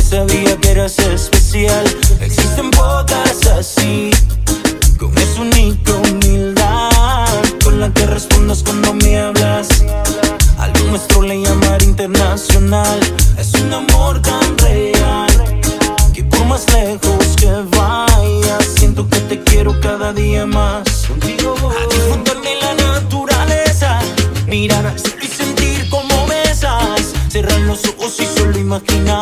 sabía que eras especial. Existen bodas así, con esa única humildad con la que respondas cuando me hablas. Al nuestro le llamar internacional. Es un amor tan real que por más lejos que vaya, siento que te quiero cada día más. Contigo voy. a disfrutar de la naturaleza, mirar al cielo y sentir cómo besas, cerrar los ojos y solo imaginar.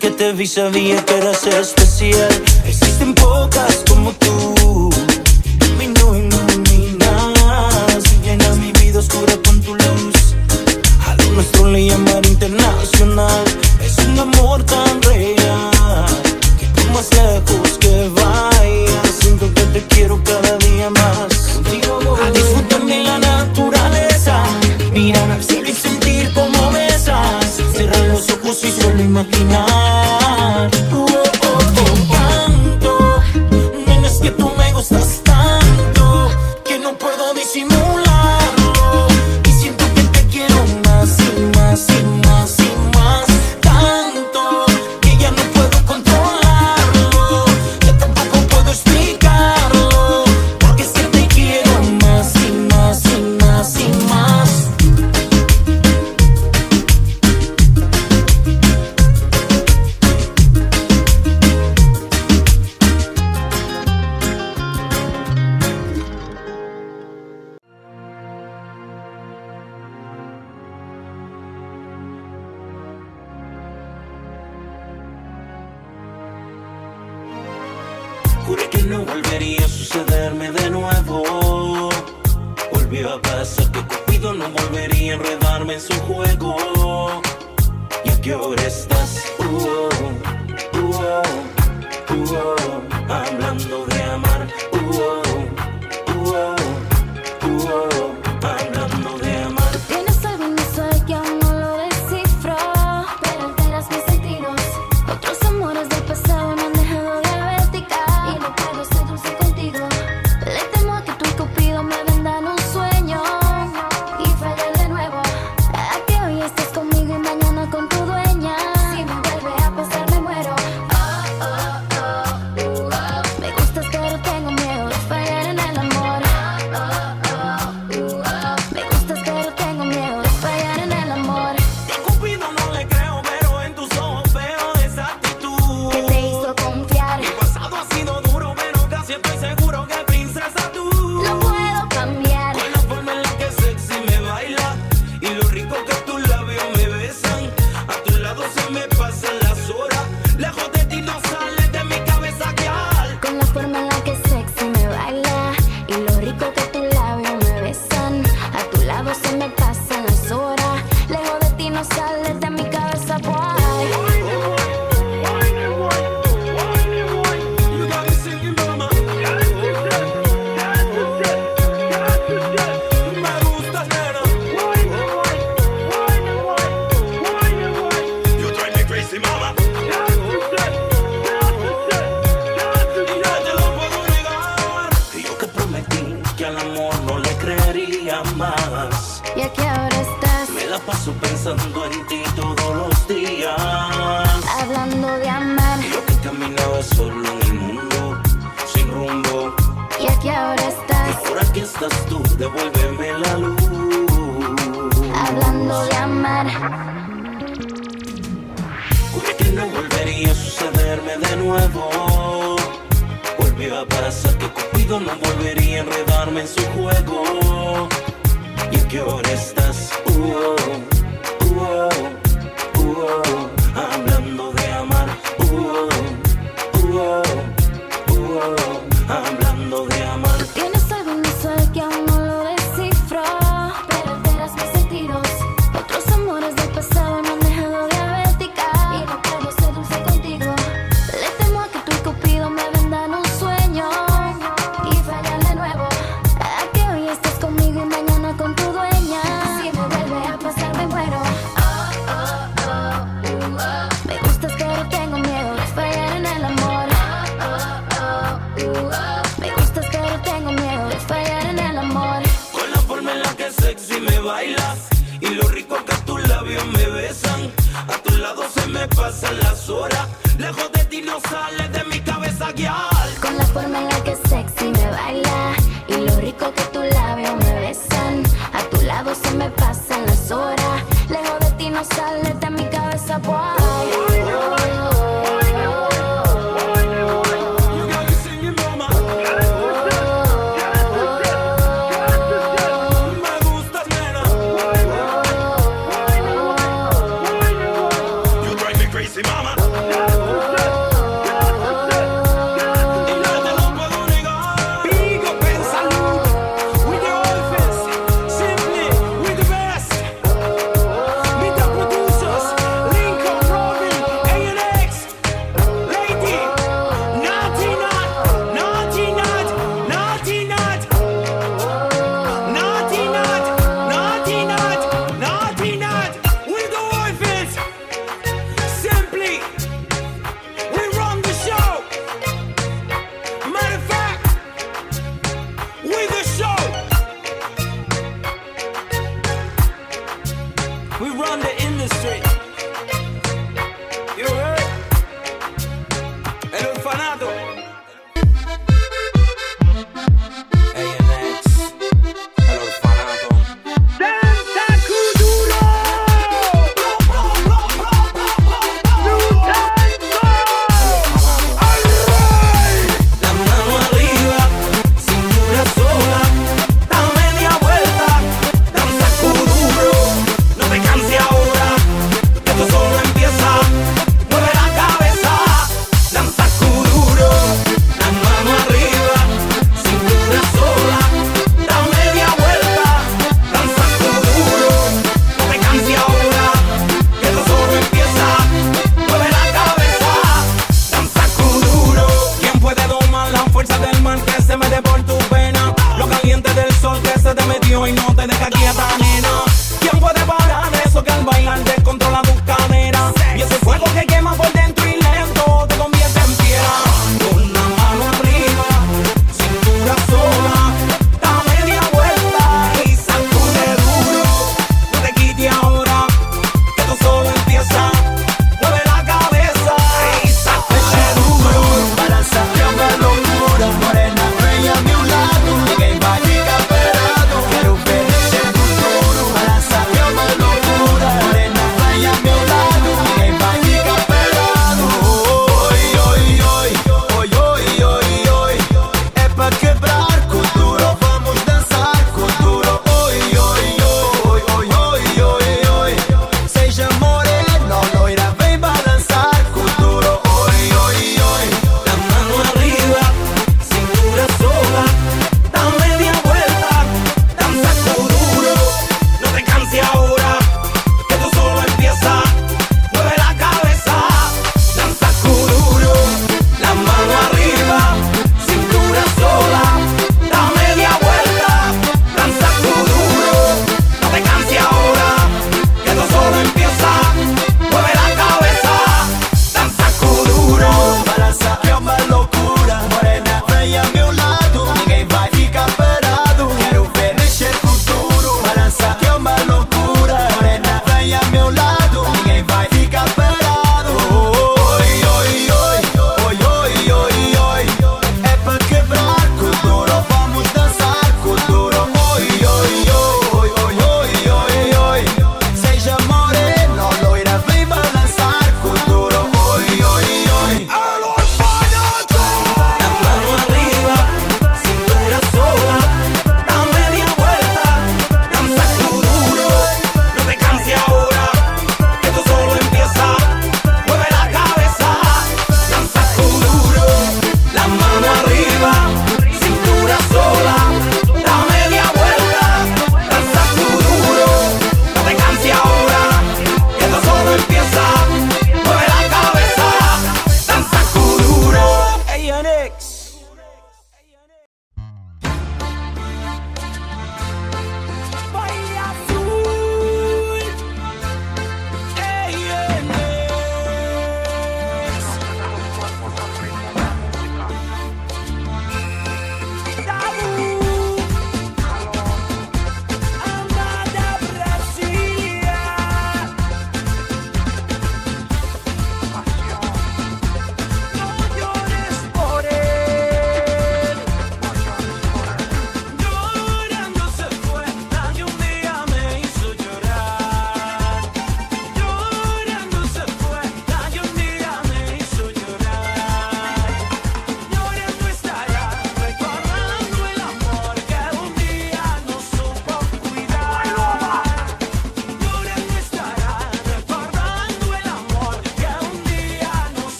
Que te vi sabía que eras especial. Existen pocas como tú. Mi no iluminas Y llenas mi vida oscura con tu luz. A lo nuestro le llamar internacional. Es un amor tan real Que tú más lejos volvió a pasar que Cupido no volvería a enredarme en su juego. ¿Y a qué hora estás? Uh -oh, uh -oh, uh -oh. Juré que no volvería a sucederme de nuevo. Volvió a pasar que Cupido no volvería a enredarme en su juego. ¿Y a qué hora estás? Uh -oh, uh. uh.